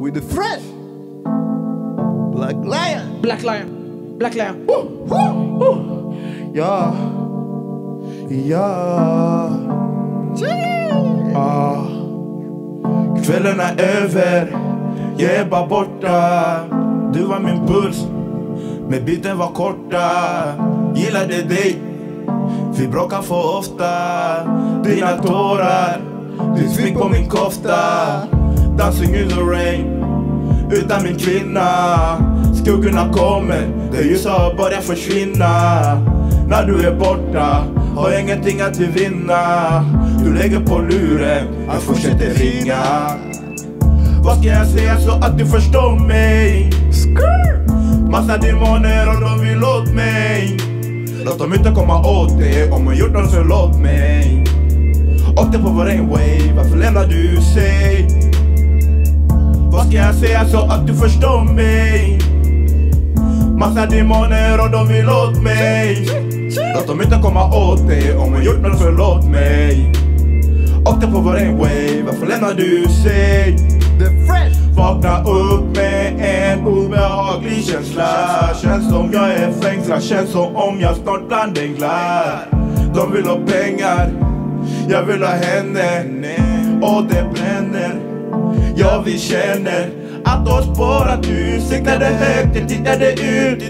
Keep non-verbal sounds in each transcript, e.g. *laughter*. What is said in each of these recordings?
with the fresh Black Lion. Black Lion. Black Lion. Ja. Ja. Ah. Kvällen är över. Jag är bara borta. Du var min puls. Men biten var korta. Gillade dig. Vi bråkar för ofta. Dina tårar. Ditt smink på min kofta. Dancing in the rain. Utan min kvinna. Skuggorna kommer, det ljusa har börjat försvinna. När du är borta, har jag ingenting att vinna Du lägger på luren, jag fortsätter ringa. Vad ska jag säga så att du förstår mig? Massa demoner och de vill åt mig. Låt dem inte komma åt dig, om jag gjort något så låt mig. Åkte på vår wave, varför lämnar du sig? Vad ska jag säga så att du förstår mig? Massa demoner och de vill åt mig Låt dem inte komma åt dig om jag gjort något förlåt mig Åkte på vår wave, varför lämnar du sig? The fresh. Vakna upp med en obehaglig känsla Känns som jag är fängslad, känns som om jag snart landänglar De vill ha pengar, jag vill ha henne Och det bränner, ja vi känner att oss båda du siktade högt, jag tittade ut.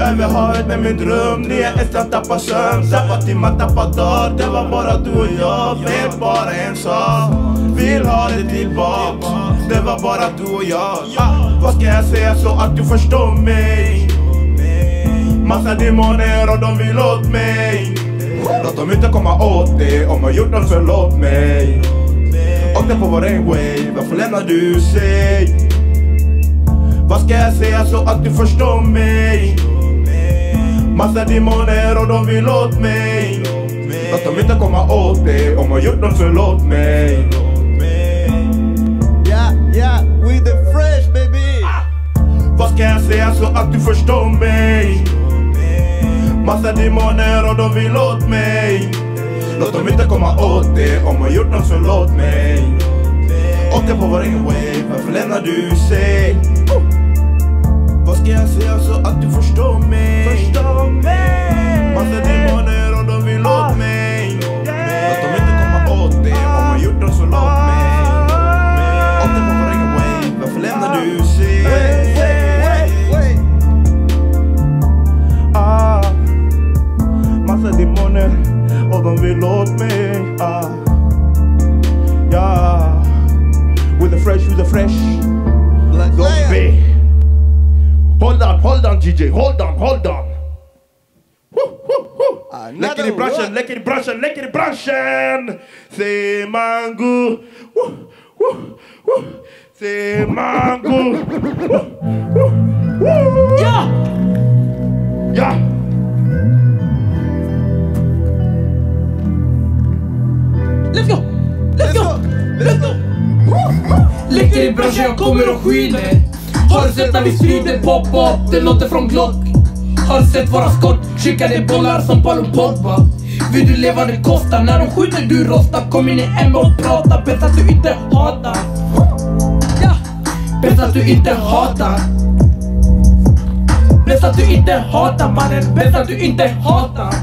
Över havet med min dröm, nya Estland tappar sömn Tappa timmar, tappa dag det var bara du och jag. Vet bara en sak, vill ha det tillbaks Det var bara du och jag. Ah, Vad ska jag säga så att du förstår mig? Massa demoner och de vill åt mig. Låt dem inte komma åt dig om jag gjort något förlåt mig. Åkte på vår wave, varför lämnar du sig? Vad ska jag säga så att du förstår mig? Massa demoner och de vill åt mig Låt dem inte komma åt dig om jag gjort något förlåt mig Yeah, yeah, with the fresh baby. Vad ska jag säga så att du förstår mig? Massa demoner och de vill åt mig Låt dem inte komma åt dig om jag gjort något förlåt mig Åkte på vår wave, varför lämnar du sig? Vad ska jag säga så att du förstår mig? Förstår mig Massa demoner och de vill åt mig Låt dem inte komma åt dig om jag gjort något förlåt mig massa demoner och de vill åt mig. Ah, ja, with the fresh, with the fresh. Black Don't Lion. be. Hold on, hold on DJ, hold on, hold on. Woo, woo, woo. Another Läcker i branschen, one. läcker i branschen, läcker i branschen! Säger mango. Woo, woo, woo. Säger mango. Woo, woo, woo. Ja! Ja! Let's go! Let's go! Let's go! Läcker i branschen, jag kommer och skiner Har du sett när vi sprider pop-up? Det låter från Glock Har du sett våra skott? Skickade bollar som Paolo Pogba Vill du leva det kostar När de skjuter du rostar Kom in i M och prata Bäst att du inte hatar Ja! Bäst att du inte hatar Bäst att du inte hatar mannen Bäst att du inte hatar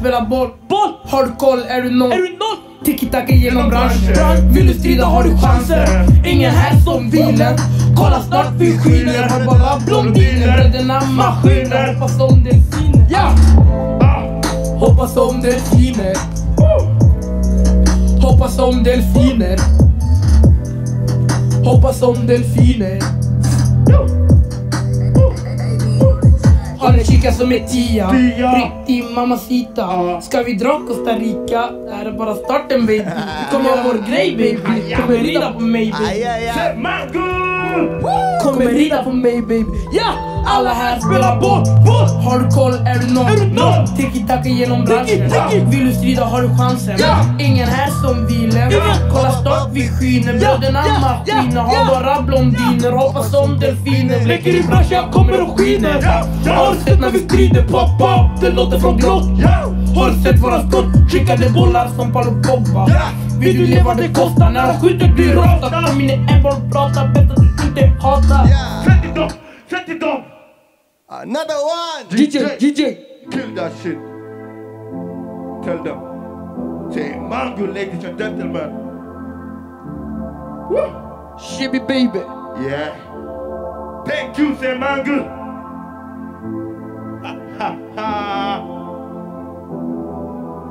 spelar boll. boll. Har du koll? Är du noll? Är du noll? Tiki-taka genom branschen. Vill du strida har du chanser. Ingen här som vilen. Kolla snart vi skiner. Har bara blondiner. Bröderna maskiner. Hoppas som delfiner. Ja! Hoppas som delfiner. Hoppas som delfiner. Hoppas som delfiner. Har en chica som är Tia. riktig mamacita Ska vi dra Costa Rica? Det här är bara starten baby Du kommer ha vår grej baby Kommer rida på mig baby. Mango! Kommer rida på mig baby Ja! Alla här spelar boll. Har du koll är du noll. Tiki-taka genom branschen. Vill du strida har du chansen. Ingen här som vi lämnar. Kolla snart vi skiner. Bröderna maskiner. Har bara blondiner. Hoppas som delfiner. Leker i branschen, jag kommer och skiner. Har du sett när vi strider? Pop, pop. Det låter från Glock. Har du sett våra skott? Skickade bollar som Paolo Pogba. Vill du leva det kostar. När de skjuter blir rasat. Kom in i en boll, prata. Att du inte hatar. Sätt it up! Sätt it up! Another one. DJ, DJ. Kill that shit. Tell them. Say mango, ladies and gentlemen. Woo! Shibby baby. Yeah. Thank you, say mango. Ha, ha, ha.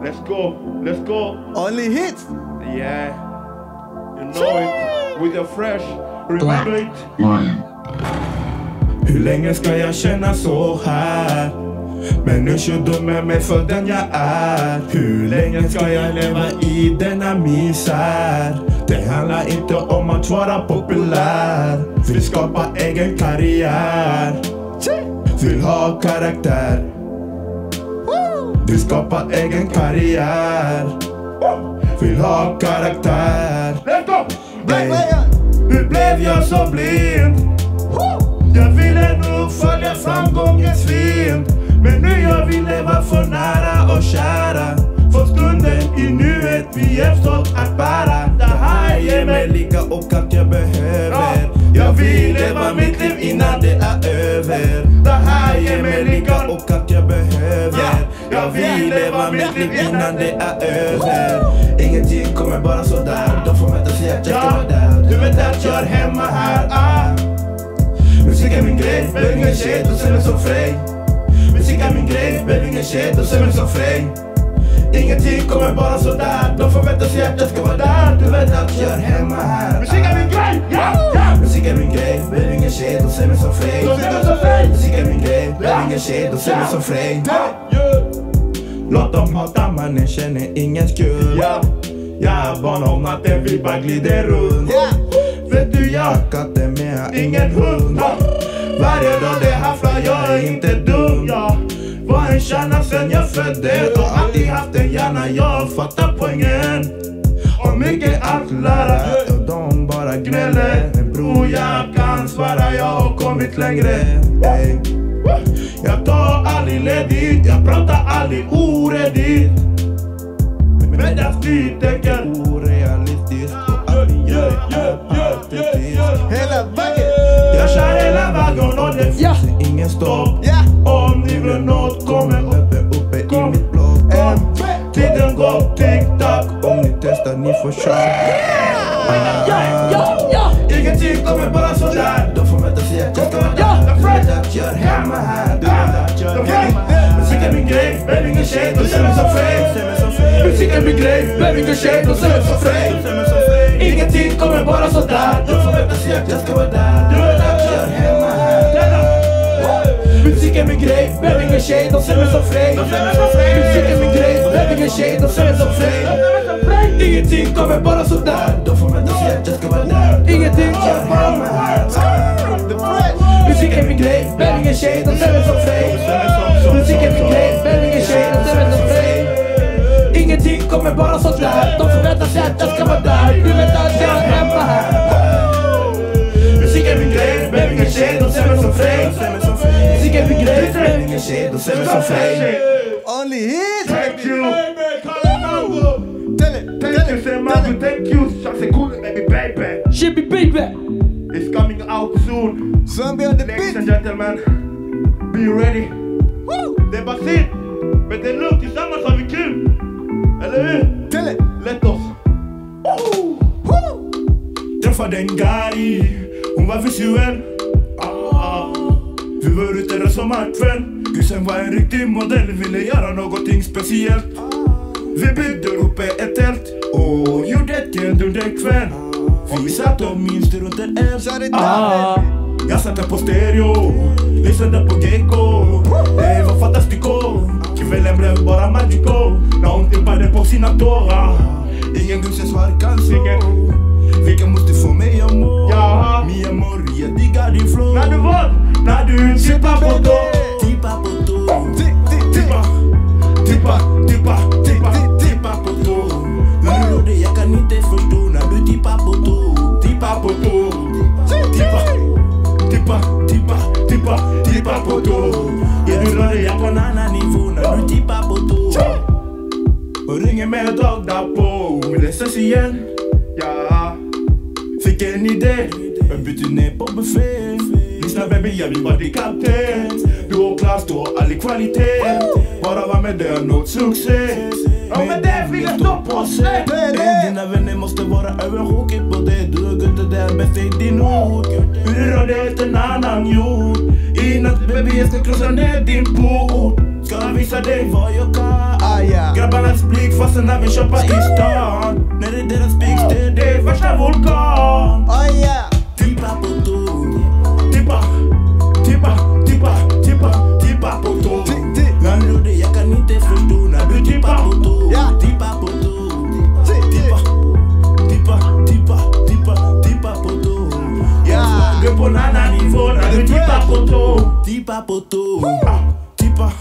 Let's go. Let's go. Only hits. Yeah. You know it. With a fresh. Remember it. Hur länge ska jag känna så här? Du med mig för den jag är Hur länge ska jag leva i denna misär? Det handlar inte om att vara populär Vill skapa egen karriär Vill ha karaktär Vill skapa egen karriär Vill ha karaktär. Hur blev jag så blind? Nog följa framgångens vind. Men nu jag vill leva för nära och kära. För stunden i nuet vi hjälps åt att bära. Det här ger mig lika och allt jag behöver. Jag vill leva mitt liv innan det är över. Det här ger mig lika och allt jag behöver. Jag vill leva mitt liv innan det är över. Ingenting kommer bara sådär De får vänta sig att jag vara där. Du vet att jag är hemma här. Ah. Musik är min grej, behöver ingen tjej, du ser mig som frej Musik är min grej, behöver ingen tjej, du ser mig som frej Ingenting kommer bara sådär, de förväntar sig att jag ska vara där. Du vet att jag är hemma här. Musik är min grej, ja, ja Musik är min grej, behöver ingen tjej, du ser mig som frej Musik är min grej, behöver ingen tjej, du ser mig som frej Låt dem hata mannen känner ingen skuld. Jag är barn om natten, vi bara glider runt du jag katten med? Ingen hund Varje dag det hafflar, jag är inte dum Jag var en kärna sen jag föddes och alltid haft en hjärna, jag fattar poängen. Och mycket att lära och de bara gnäller. Men bror jag kan svara, jag har kommit längre. Hey. Jag tar aldrig ledigt, jag pratar aldrig oredigt. Medan vi tänker orealistiskt. Hela vägen. Jag kör hela vägen och det finns Ja. ingen stopp. Ja. Om ni vill nåt kommer uppe, uppe i mitt blogg En, Tiden går tick-tack Om ni testar ni får köra. Ja, ja, ja. Ingenting kommer bara sådär. De får jag ska vara Ja. att jag är hemma här. Du är hemma här. Musik är min grej, behöver ingen tjej. Du ser mig som frej Musik är min grej, behöver ingen tjej Du ser mig som frej Ingenting kommer bara sådär De får vänta sig att jag ska vara där Du är hemma här. Musik är min grej, behöver ingen tjej De ser mig som frej. Musik är min grej, behöver ingen tjej De ser mig som frej. Ingenting kommer bara sådär De får vänta sig att jag ska vara där. Ingenting. The fresh. Musik är min grej, behöver ingen tjej, de ser mig som frej. Musik är min grej, behöver ingen tjej, kommer bara sådär, de förväntar sig att jag ska vara där Du vet att jag är hemma här Musik är min grej, behöver ingen tjej, de ser mig som frej Musik är min grej, behöver ingen tjej, de ser mig som frej Only hits. Thank you, Tell it. Tell thank you, it. Tell it. thank you, Shakse baby baby Shibby baby. It's coming out soon Zombie on the Ladies beat. and gentlemen, be ready Woo. Det är basit, men det är lugnt, tillsammans har vi kul! Eller hur? Tell it. Lätt oss! Woo. Träffade en Gary, hon var visuell ah. Vi var ute och som en kväll Gussen var en riktig modell, ville göra någonting speciellt Vi byggde upp ett tält och gjorde ett eld under kväll Vi satt och myste runt en eld Shut it Ah. down. Jag satte på stereo, lyssnade på Gecko Det var fantastico Kvällen blev bara magico När hon tippade på sina tårar Ingen gusse svar kan singen Vilken måste få mig att må Jaha. Mi amor, jag diggar din flow När du vad? När du tippar på tå Tippa på tå. Tippa, tippa, tippa, tippa, tippa på tå Hur då det? Jag kan inte förstå när du tippar på tå. Tippa på tå Tippa, tippa, tippa, tippa, tippa på tå Ja, du rör dig på en annan nivå när du tippar på tå. Ringer mig en dag därpå Men det ses igen. Ja. Fick en idé. En bytte ner på buffé Lyssna baby, jag vill vara din kapten. Du har klass, du har all kvalitet. Bara var med dig är nåt succé. Ja men det vill jag sig. Dina vänner måste vara överchockade på det. Du har gått där bäst i din ord. Hur du rörde efter en annan jord I natt baby, jag ska krossa ner din port Ska visa dig vad jag kan? Ah. Grabbarnas blick fastnar när vi köper i stan tå Tippa på tå. Tippa,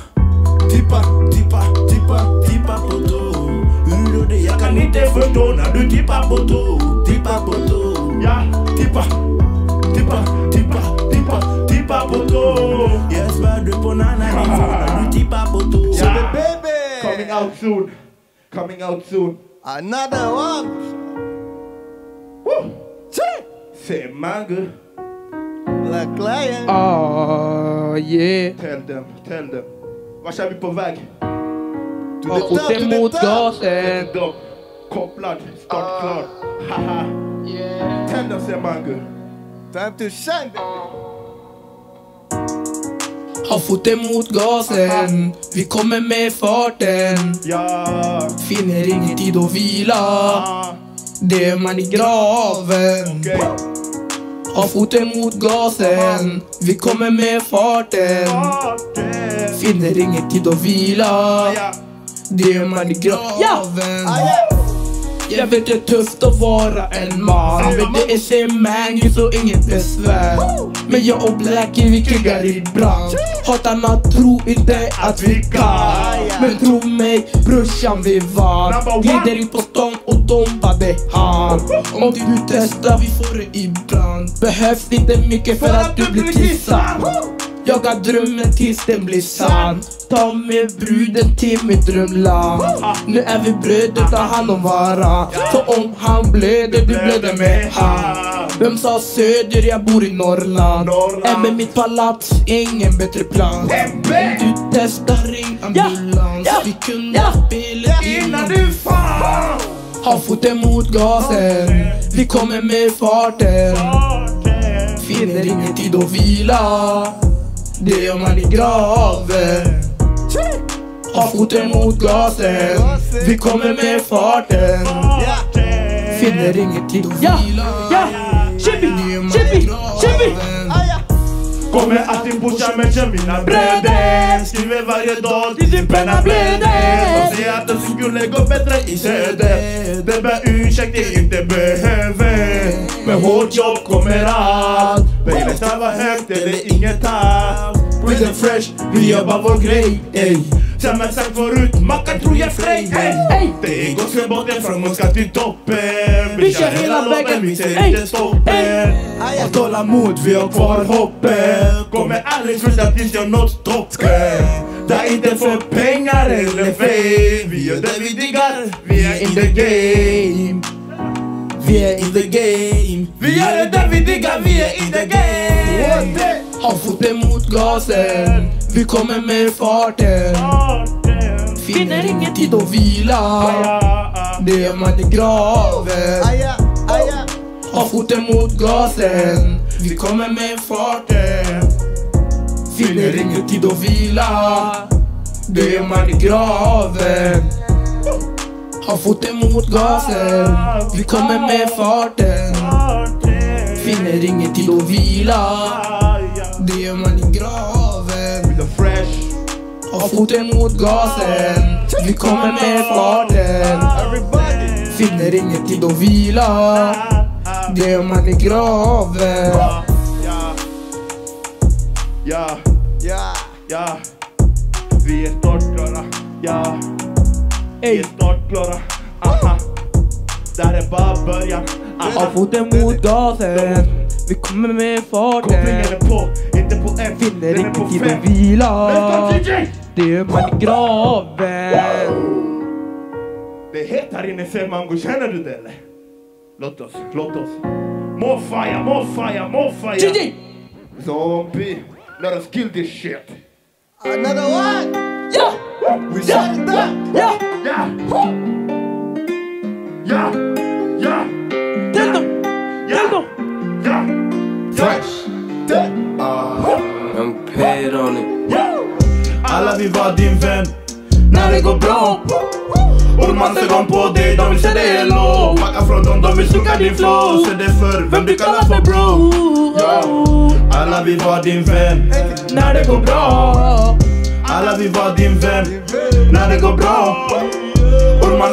tippa, tippa, tippa, tippa på tå. Hur då det, jag kan inte förstå när du tippar på tå. Tippa på tå. Ja, tippa, tippa, tippa, tippa, tippa på tå Jag svär du är på en annan nivå när du tippar på tå. Ja. baby. Coming out soon Coming out soon Another one. Woo! Say mango Black Lion. Ah, yeah. Tell them, tell them Vart är vi på väg? The top, to foten the mot gasen. Kopplad, start klar Haha Yeah. Tell them say mango Time to shine baby. Har foten mot gasen. Vi kommer med farten. Ja, Finner ingen tid att vila. ah, Det är man i graven. okej Har foten mot gasen. Vi kommer med farten. Finner ingen tid att vila. Det är man i graven. Jag vet det är tufft att vara en man. Men det är semangi så inget besvär. Men jag och Blackie vi krigar ibland Hatarna tror inte att vi kan. Men tro mig brorsan vi vann. Glider in på stan och dompade han. Om du testar vi får det ibland. Behövs inte mycket för att du blir kissad Jagar drömmen tills den blir sann. Ta med bruden till mitt drömland. Nu är vi bröder, ta hand om varann. För om han blöder, du blöder med han. Vem sa söder? Jag bor i Norrland. Med mitt palats, ingen bättre plan Om du testar, ring ambulans. Vi kunde spelet innan du fan Har foten mot gasen. Vi kommer med farten. Farten. Finner ingen tid att vila Det gör man i graven. Har foten mot gasen Vi kommer med farten. Finner ingen tid att vila. Det gör man i graven. Kommer alltid pusha mig kör mina bröder Skriver varje dag till din penna blöder De säger att det skulle gå bättre i söder. Det bär ursäkt jag inte behöver. Med hårt jobb kommer allt. Baby stava högt eller inget tapp With fresh, vi jobbar vår grej ey. Som jag sagt förut, mackan tror jag frej. Ey. Det är Gottsjöbotten från Muska till toppen. Vi kör hela vägen. vi ser inte stoppen. Och tålamod, vi har kvar hoppet. Kommer aldrig sluta tills jag nått toppen. Det är inte för pengar eller fame. Vi gör det vi diggar, vi är in the game. Vi är in the game. Vi gör det vi diggar, vi är in the game. Har foten mot gasen Vi kommer med farten. Finner ingen tid att vila. Det gör man i graven. Har foten mot gasen. Vi kommer med farten. Finner ingen tid att vila. Det gör man i graven. Har foten mot gasen. Vi kommer med farten. Finner ingen tid att vila. Det gör man i graven Har foten mot gasen Vi kommer med farten. Finner ingen tid att vila Det gör man i graven Ja Ja, Ja. Vi är startklara. Ja, vi är startklara. Aha. Det här är bara början. Aha. ha foten mot gasen. Vi kommer med Kopplingen farten. är på. Finner Den är på ingen tid fem. att vila. Let's go DJ! Det gör man i graven. Det är hett här inne i Mango, känner du det eller? Låt oss, låt oss. More fire, more fire, more fire! GG! Zombie, let us kill this shit! Another one. Ja! We shut it down. Ja! Vem du för bro. Alla vill vara din vän När det går bra. Alla vill vara din vän när det går bra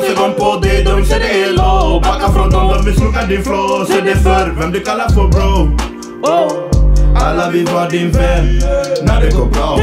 ser dem på dig, de vill se dig låg Backa från dem, de vill din flow Se det för vem du kallar för bro. Oh. Alla vill vara din vän när det går bra.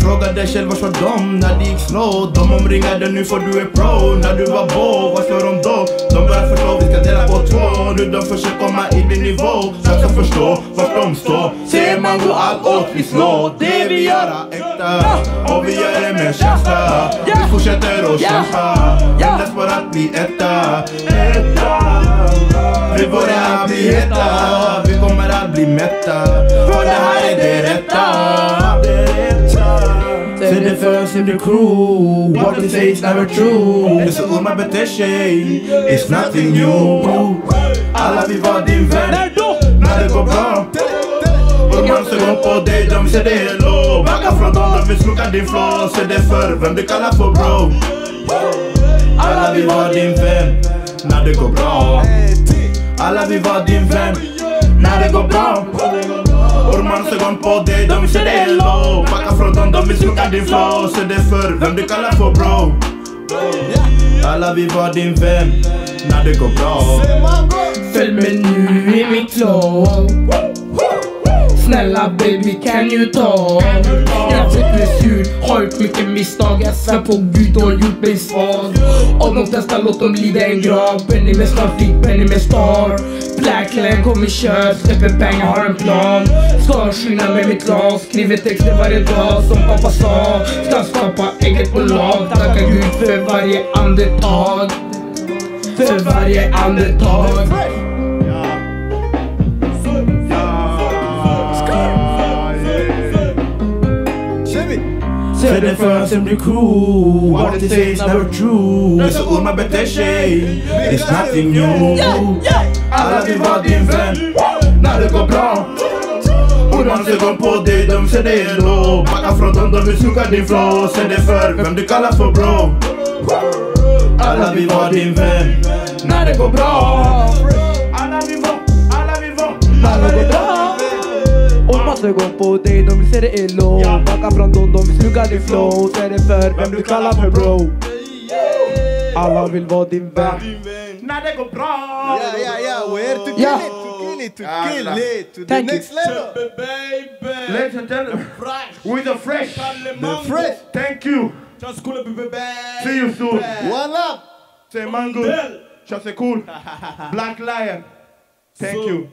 Fråga dig själv vad sa de när det gick slow De omringade nu för du är pro. När du var bo, vad sa de då? De börjar förstå, vi ska dela på två Nu de försöker komma i din nivå Jag ska förstå vart de står. Ser man gå allt åt vi slår. Det vi gör är äkta. Och vi gör det med känsla. Vi fortsätter att kämpa. Endast för att bli etta. Etta. Vi börjar bli heta, vi kommer att bli mätta. För det här är det rätta. Det för oss in the crew What they say is never true. Det är så Urma beter sig. It's nothing new. Alla vill vara din vän när det går bra. Och man ser dem på dig, de ser dig låg Backa från dem, de vill sluka din flow Se det för vem du kallar för bro? Alla vill vara din vän när det går bra. Alla vill vara din vän när det går bra. Och ser på dig, de ser dig låg Backa från dem, de vill sluka din flow Se det för vem du kallar för bro? Alla vill vara din vän när det går bra Följ med nu i mitt flow. Snälla baby can you talk? Jag sitter sur, har gjort mycket misstag. Jag svär på gud du har gjort mig svag. Om de testar låt dem lida en grav. Benny med starflik, Benny med star. Blackland kommer kör, släpper pengar, har en plan. Ska skina med mitt lag, skriver texter varje dag. Som pappa sa Ska skapa eget bolag, tacka gud för varje andetag. För varje andetag. Säg det för oss in the crew What they say is never true. Är så Urma beter sig It's nothing new. Alla vill vara din vän när det går bra Och man ser dem på dig, de vill se dig låg Backa från dem, de vill suga din flow Se det för vem du kallar för bro Alla vill vara din vän när det går bra Alla vill vara, alla vill vara Gå på dig, de vill se dig i low. Ja. Backa från dem, de vill sluka din flow. Säg det för vem du kallar för bro. Alla vill vara din vän. När det går bra. Yeah, yeah, yeah. We're here to Yeah. kill it, to kill it, to Alla. kill it. To the Thank you. next level. Ladies and gentlemen, with the fresh. The fresh. Thank you. See you soon. One up. Say mango. Just a cool. *laughs* Black lion. Thank you